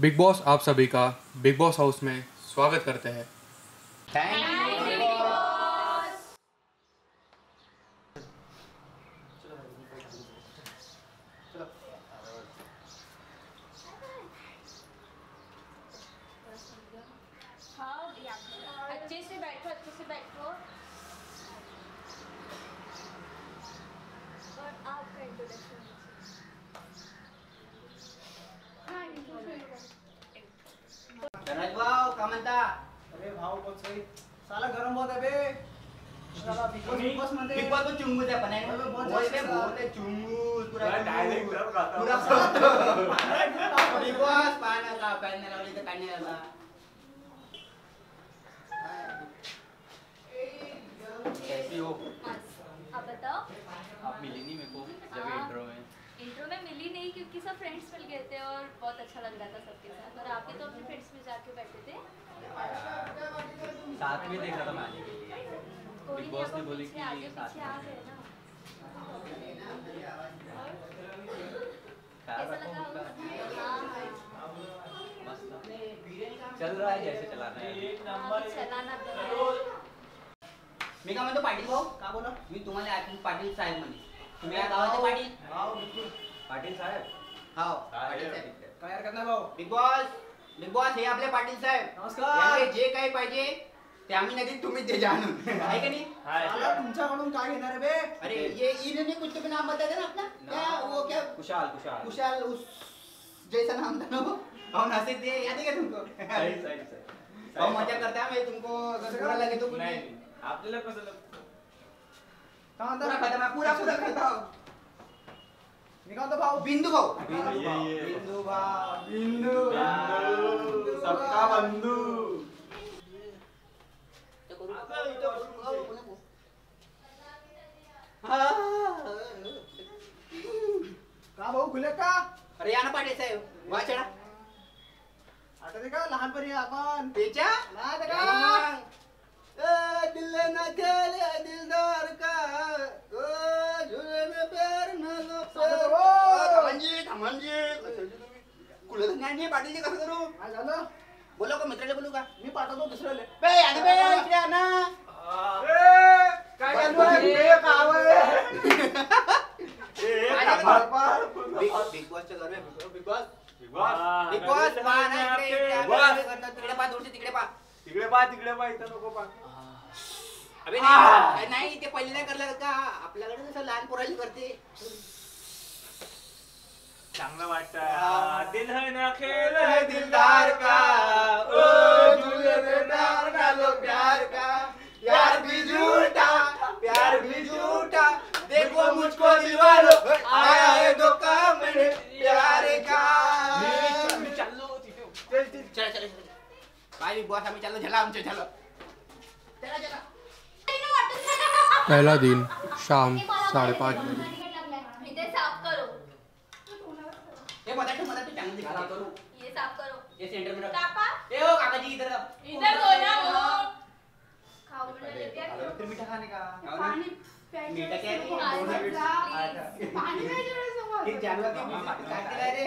Bigg Boss आप सभी का बिग बॉस हाउस में स्वागत करते हैं। हाँ अच्छे से बैठो अच्छे से बैठो और आपका इंट्रोडक्शन हाँ धनराज भाव का म्हणता अरे भाव बोल सही साला गरम बहुत है बे. साला बिग बॉस बिग बॉस मध्ये बिग बॉस को चुंगू द्या पण अरे बहुत बोल जास्त बे सा- बोल ते चुंगू पुरा डायरेक्ट. गरम खाता. पुरा बिग बॉस लावली तर आला कैसी हो आप बताओ. आप मिली नहीं मेरे को जब हाँ। इंट्रो में इंट्रो में. मिली नहीं क्योंकि सब फ्रेंड्स मिल गए थे और बहुत अच्छा लग रहा था सबके साथ। और आप भी तो अपने फ्रेंड्स में जाके बैठे थे। साथ में देखा था मैं कोई बिग बॉस ने बोले कि आगे ये साथ पीछे आ गए ना। कैसा लगा हाँ। चल रहा है जैसे चलाना है। हाँ, चलाना तो है। मी काय म्हणतो पाटील भाऊ का बोला? मी तुम्हाला पाटील साहेब म्हणे तुम्ही या गावाचे पाटील हाव बिलकुल। पाटील साहेब. हो हा, पाटील साहेब. काय हरकत भाऊ. बिग बॉस बिग बॉस हे आपले पाटील साहेब. नमस्कार. जे काही पाहिजे ते आम्ही नदीत तुम्ही ते जाणून. आहे का नाही? साला तुमच्याकडून काय घेणार बे? अरे ये इन्होंने कुछ तो भी नाम बता देना अपना. क्या वो क्या? कुशाल कुशाल. कुशाल उस जैसा नाम था ना वो? और हंसे थे याद है क्या तुमको? सही सही सही. बहुत मज़ा करता है मैं तुमको अगर बुरा लगे तो कुछ नाही नहीं। आपल्याला कसं पूरा खत्म है पूरा पूरा खत्म मी काय म्हणतो भाऊ बिंदू भाऊ बिंदू भाऊ. बिंदू भाऊ बिंदू बिंदू, सबका बंधू काय झालं? बोलू का मित्राला बोलू का? मी पाठवतो दुसऱ्याले. बे या ना बे इकडे या ना. काय चालू आहे बे काव बिग बिग बॉसचं घर आहे, Bigg Bigg boss big boss big Boss पहा ना इकडे इकडे. बॉस. तिकडे पहा थोडीशी तिकडे पहा. तिकडे पा तिकडे पा इथं नको पा अबे नाही नाही ते पहिले नाही करलं का? आपल्याकडे कसं लहान पोराली करते चांगलं हा. दिल है. ना खेल है है दिलदार का? ओ झूले का लो प्यार का? प्यार भी झूठा प्यार भी झूठा। देखो मुझको दिलवालो आया है धोखा मेरे प्यार का। मी चल चल चल। चल काय बॉस आम्ही चाललो झाला आमचं झालं चला चला पहला दिन शाम साढ़े पाँच बजे करो हे मदत ठेव मदत चांगली दिखा करू। ये साफ़ करो। ये सेंटर में रख। कापा ए ओ काकाजी इधर आओ. इधर दो ना वो। खाओ मैंने ले दिया आलो, फिर मीठा खाने का। पानी मीठा क्या है? दोन मिनिट. प्यायचं. पाणी नाही जेवायचं किस जानवर की मामा, काट के लाए रे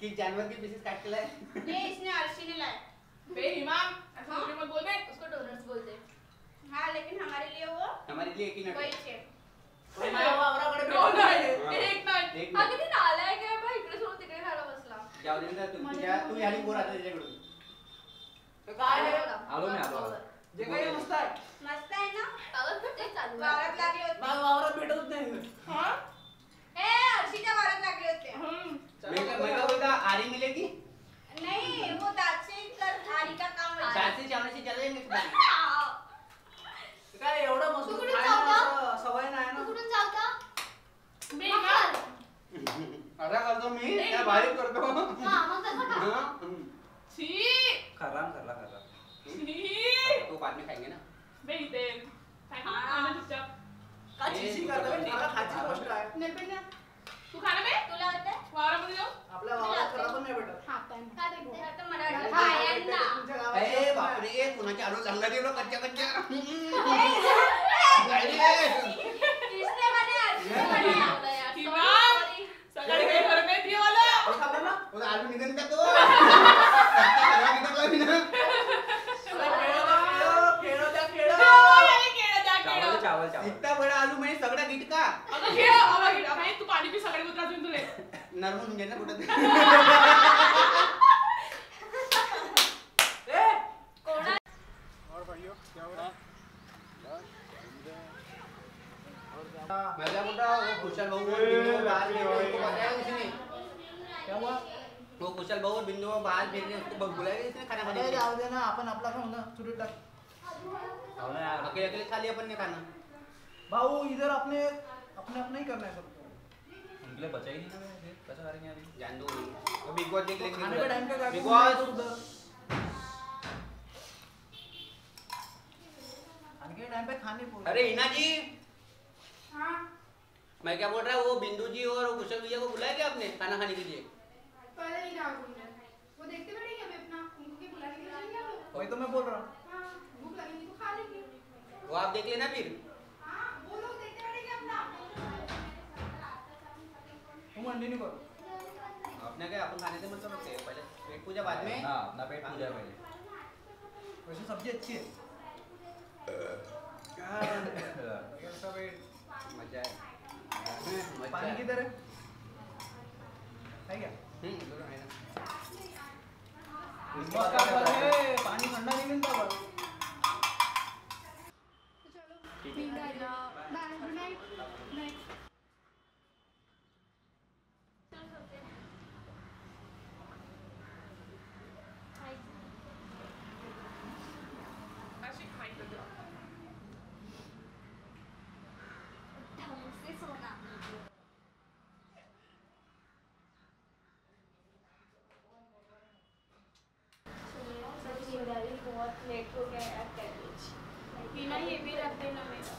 किस जानवर की पीसेस काट के लाए ये इसने अर्शी ने लाया। बे हिमाम ऐसा उल्टे मत बोल बे। उसको डोनट्स बोलते हाँ लेकिन हमारे लिए वो हमारे लिए एक ही वही नट छे दोन आहे एक नाही एक हा नट किती नालायक आहे बा इकडे जाऊ दे ना तू. तुझ्या तू ह्याली बोर आता त्याच्याकडून काय आलो मी आलो. जे काही मस्त आहे. मस्त आहे ना? कागद ते चालू वावरात लागले होते. मला वावरात भेटतच नाही. हा? ए अर्शीच्या वावरात लागले होते. हम्म. मैं क्या मैं बोलता आरी मिलेगी नहीं वो दाद से कर आरी का काम है चार से चावल से चले जाएँगे काय एवढं मस्त कुठे खायला चावता? असं सवय नाही ना. कुठून जावता बे मग कर. असा करतो मी त्या बारीक करतो हा मग तसं कर. हाँ, हम्म. छी खराम खरला खरला छी तो बाद में खाएँगे ना बे इथे काय खाणं चुपचाप का चिशी करता बे? मला खायची गोष्ट आहे मेरे पे ना तू खाणं बे तुला वाटतंय वावरामध्ये जाऊ आपल्या वावरात खरा पण नाही भेटत हाँ पेन काय भेटते आता मला काय वाटलं हा, बायांना. यांना. तुमच्या किसने. हिमाम. सकाळी काही फरक वाला ना आलू का तो ना केळं. चावल चावल इतना बड़ा आलू मैंने सगळा गिटका अगं खेळ हवा घे तू पाणी पी सगळे कुत्रा तुले नरम होऊन गेला कुठं ए, कोणा वो कुशल भाऊ और बिंदु बाहर भेज उसको बताया किसी क्या हुआ? वो कुशल भाऊ और बिंदु बाहर भेज उसको बुलाया किसने खाना खाने अरे के लिए? जाऊ दे ना आपण आपला खाऊ ना सुरू टाक हो ना यार अकेले अकेले खा लिया अपन ने खाना। भाऊ इधर अपने अपने अपने ही करना है सबको उनके लिए बचा ही नहीं ना कैसा करेंगे अभी। जान दो तो बिग बॉस देख खाने का टाइम का बिग बॉस खाने के टाइम पे खाने पूरे अरे हिना जी। हाँ। मैं क्या बोल रहा हूँ वो बिंदु जी और कुशल भैया को बुलाया क्या आपने खाना खाने के लिए? पहले ही कहा तुमने वो देखते बैठेंगे अभी अपना उनको क्या बुलाने के लिए आप लोग। वही तो मैं बोल रहा हूँ। हाँ भूख लगेगी तो खा लेंगे। वो आप देख लेना फिर। तुम करो अपने क्या अपन खाने से मतलब रखते हैं पहले पेट पूजा बाद में? हाँ अपना पेट पूजा पहले। वैसे सब्ज़ी अच्छी है। वेट मज़ा है। पानी किधर है? है क्या? हम्म दोनों है ना। है। पानी ठंडा नहीं मिलता पर ढंग से सोना बहुत लेट हो गया यार बिना ये भी रख देना मेरा।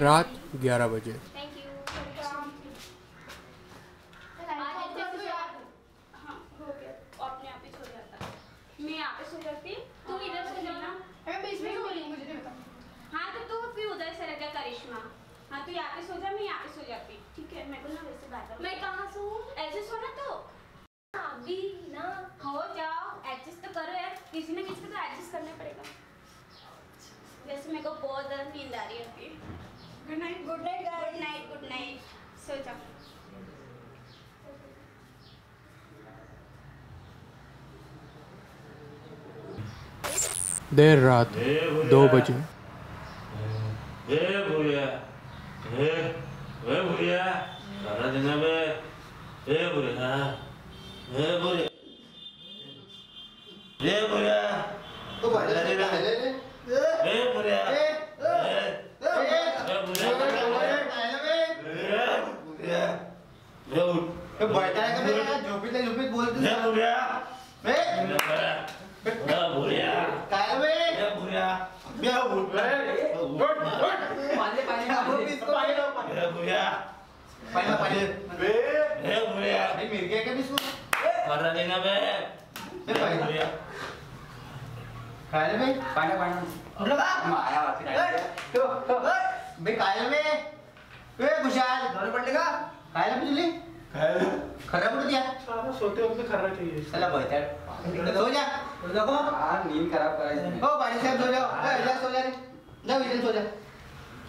रात 11 बजे थैंक यू आज जैसे तो यार हाँ हो गया अपने आप ही सो जाता मैं यहाँ पे सो जाती तुम इधर सो जाना मैं बीच में सो रही हूँ मुझे नहीं पता हाँ तो तू फिर उधर से रह गया करिश्मा हाँ तू यहाँ पे सो जा मैं यहाँ पे सो जाती ठीक है मेरे को ना वैसे बात मैं कहाँ सो ऐसे सोना तो अभी ना हो जाओ एडजस्ट तो करो किसी को तो एडजस्ट करना पड़ेगा। वैसे मेरे को बहुत ज़्यादा नींद आ रही है अभी। Good night good night good night good night सो जाओ। देर रात दो बजे हे भूया हे हे भूया सारा दिन में हे भूया हे भूया हे भूया तो भाई ले ले ले हे भूया ए हे ए भूया हे उठ तो बैठा है कभी झोपीत है झोपीत बोल तू हे भूया ए हे भूया काय बे हे भूया हे उठ उठ पानी पानी पाणी लाव, हे भूया पाणी लाव, पाणी हे भूया अरे मिरगी आहे का बिस्कूट? सारा दिन में। हे पाणी लाव. भूया खायला बे पाण्या पाण्या कुठलं बा माया वाटते ए, ठेव, ठेव. ए, बे खायला बे ए खुशाल दौरे पडले का खायला बे तुली खरं कुठं द्या। सोते वक्त खर्रा चाहिए। चला बैठा सो जा। तो देखो हाँ नींद खराब करायची नाही. हो पाणी साहेब सो जाओ। ए, जा सो जा रे। जा विजय सो जा।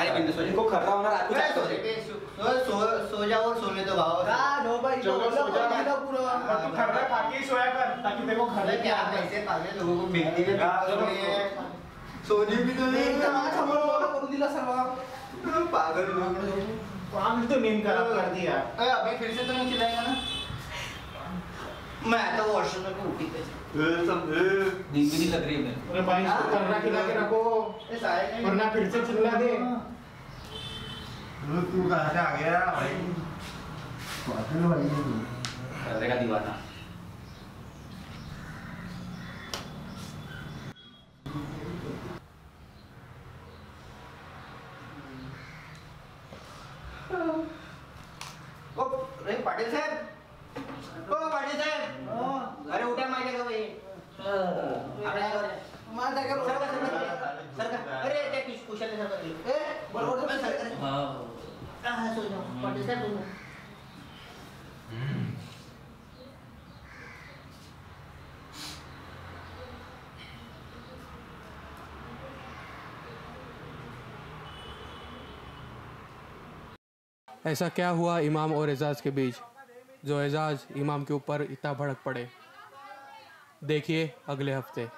अरे बिंदू सोनी को खर्रा होणार ए, आता सो रे, सो सो- सो जा और सोने दो भाव। नो भाई चलो, सो जा। पूरा। और तू खर्रा खा के सोया कर ताकि तेरे को अरे क्या पैसे पागल लोगों को? मिलती है हाँ, सोनी भी तो नहीं समोर करून दिला सर्व पागल लोग काम तो नींद खराब कर दिया। अरे अभी फिर से तो नहीं चिल्लाएगा ना? मैं तो वॉशरूम में भी उठी थी। नींद भी नहीं लग रही है मेरे अरे भाई इसको खर्रा खिला के रखो। वरना फिर से चिल्ला दे। तू कहाँ से आ गया भाई खर्रे का दीवाना ओ रे पाटील साहेब ओ पाटील साहेब अरे उठा माहिती का भाई आपल्या घरी. मला काय करू सरका, सरका, सरका. अरे त्या कुश- कुशाला सरका ते. ए बरोबर सरका, सरका. हा, जाओ. ऐसा क्या हुआ इमाम और एजाज के बीच, जो एजाज इमाम के ऊपर इतना भड़क पड़े देखिए अगले हफ़्ते